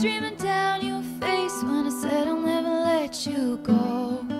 streaming down your face when I said I'll never let you go.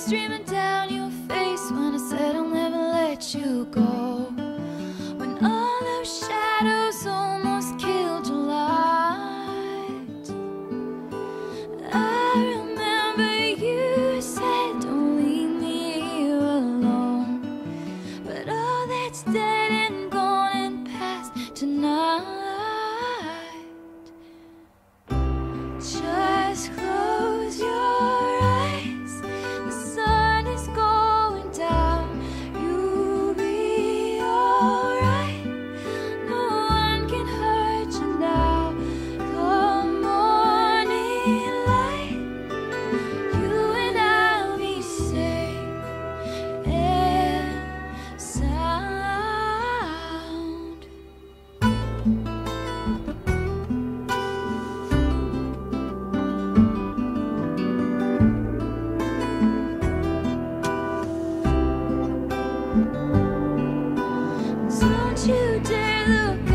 streaming down your face when I said I'll never let you go. look